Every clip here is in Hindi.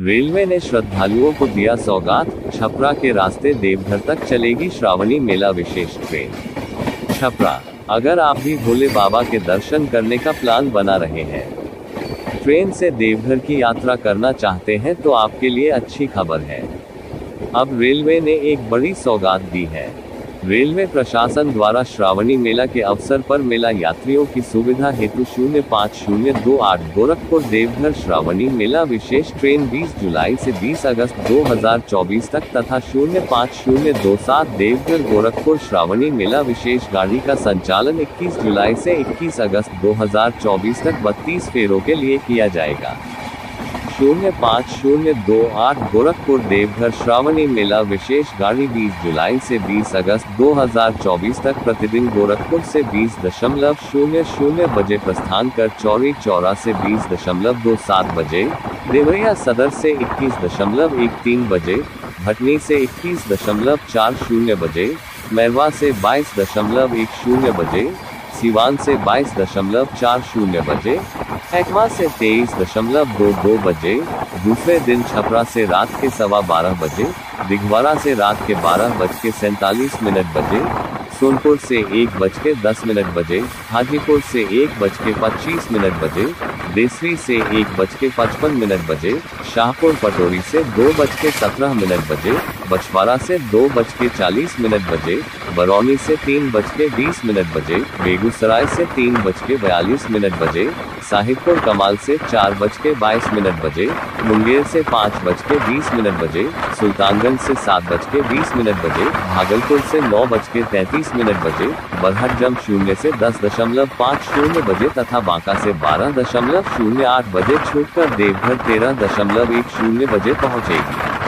रेलवे ने श्रद्धालुओं को दिया सौगात, छपरा के रास्ते देवघर तक चलेगी श्रावणी मेला विशेष ट्रेन। छपरा, अगर आप भी भोले बाबा के दर्शन करने का प्लान बना रहे हैं। ट्रेन से देवघर की यात्रा करना चाहते हैं तो आपके लिए अच्छी खबर है। अब रेलवे ने एक बड़ी सौगात दी है। रेलवे प्रशासन द्वारा श्रावणी मेला के अवसर पर मेला यात्रियों की सुविधा हेतु शून्य पाँच शून्य दो आठ गोरखपुर देवघर श्रावणी मेला विशेष ट्रेन 20 जुलाई से 20 अगस्त 2024 तक तथा शून्य पाँच शून्य दो सात देवघर गोरखपुर श्रावणी मेला विशेष गाड़ी का संचालन 21 जुलाई से 21 अगस्त 2024 तक 32 फेरों के लिए किया जाएगा। शून्य पाँच शून्य दो आठ गोरखपुर देवघर श्रावणी मेला विशेष गाड़ी 20 जुलाई से 20 अगस्त 2024 तक प्रतिदिन गोरखपुर से बीस दशमलव शून्य शून्य बजे प्रस्थान कर चौरी चौरा से बीस दशमलव दो सात बजे, देवरिया सदर से इक्कीस दशमलव एक तीन बजे, भटनी से इक्कीस दशमलव चार शून्य बजे, मैरवा से बाईस दशमलव एक शून्य बजे सिवान से बाईस दशमलव चार शून्य बजे एकमा से तेईस दशमलव दो दो बजे, दूसरे दिन छपरा से रात के सवा बारह बजे, दिघवारा से रात के बारह बज के सैतालीस मिनट बजे, सोनपुर से एक बज के दस मिनट बजे, हाजीपुर से एक बज के पच्चीस मिनट बजे, देसरी से एक बज के पचपन मिनट बजे, शाहपुर पटोरी से दो बज के सत्रह मिनट बजे बछवाड़ा से दो बज के चालीस मिनट बजे, बरौनी से तीन बज के बीस मिनट बजे, बेगूसराय से तीन बज के बयालीस मिनट बजे, साहिबपुर कमाल से चार बज के बाईस मिनट बजे, मुंगेर से पाँच बज के बीस मिनट बजे, सुल्तानगंज से सात बज के बीस मिनट बजे, भागलपुर से नौ बज के तैतीस मिनट बजे, बरहट जम शून्य से दस दशमलव पाँच शून्य बजे तथा बांका से बारह दशमलव शून्य आठ बजे छूट कर देवघर तेरह दशमलव एक शून्य बजे पहुंचेगी।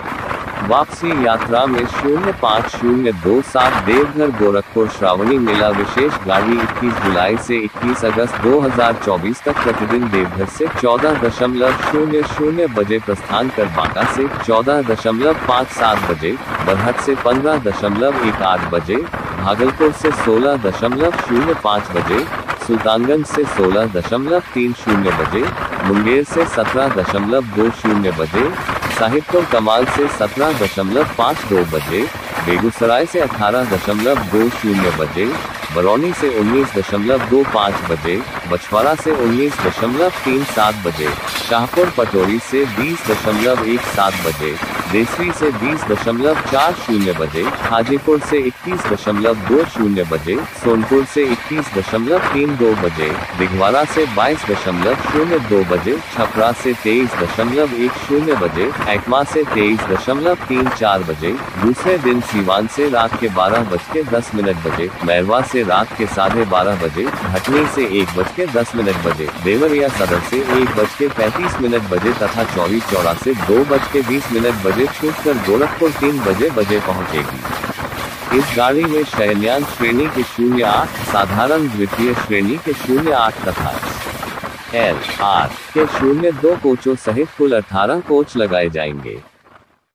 वापसी यात्रा में शून्य पाँच शून्य दो सात देवघर गोरखपुर श्रावणी मेला विशेष गाड़ी 21 जुलाई से 21 अगस्त 2024 तक प्रतिदिन देवघर से चौदह दशमलव शून्य शून्य बजे प्रस्थान कर बांका से चौदह दशमलव पाँच सात बजे, बरहट से पंद्रह दशमलव एक आठ बजे, भागलपुर से सोलह दशमलव शून्य पाँच बजे, सुल्तानगंज से सोलह दशमलव तीन शून्य बजे, मुंगेर से सत्रह दशमलव दो शून्य बजे साहिबपुर कमाल से सत्रह दशमलव पाँच दो बजे, बेगूसराय से अठारह दशमलव दो शून्य बजे, बरौनी से उन्नीस दशमलव दो पाँच बजे, बछवाड़ा से उन्नीस दशमलव तीन सात बजे, शाहपुर पटोरी से बीस दशमलव एक सात बजे देसरी से बीस दशमलव चार शून्य बजे, हाजीपुर से इक्कीस दशमलव दो शून्य बजे, सोनपुर से इक्कीस दशमलव तीन दो बजे दिघवारा से बाईस दशमलव शून्य दो बजे, छपरा से तेईस दशमलव एक शून्य बजे एकमा से तेईस दशमलव तीन चार बजे, दूसरे दिन सीवान से रात के बारह बज के दस मिनट बजे, मैरवा से रात के साढ़े बारह बजे भटनी से एक बज के दस मिनट बजे, देवरिया सदर से एक बज के पैंतीस मिनट बजे तथा चौरी चौरा से दो बज के बीस मिनट बजे छूटकर गोरखपुर तीन बजे बजे पहुंचेगी। इस गाड़ी में शैल्यान श्रेणी के शून्य आठ, साधारण द्वितीय श्रेणी के शून्य आठ तथा एल आर के शून्य दो कोचों सहित कुल अठारह कोच लगाए जाएँगे।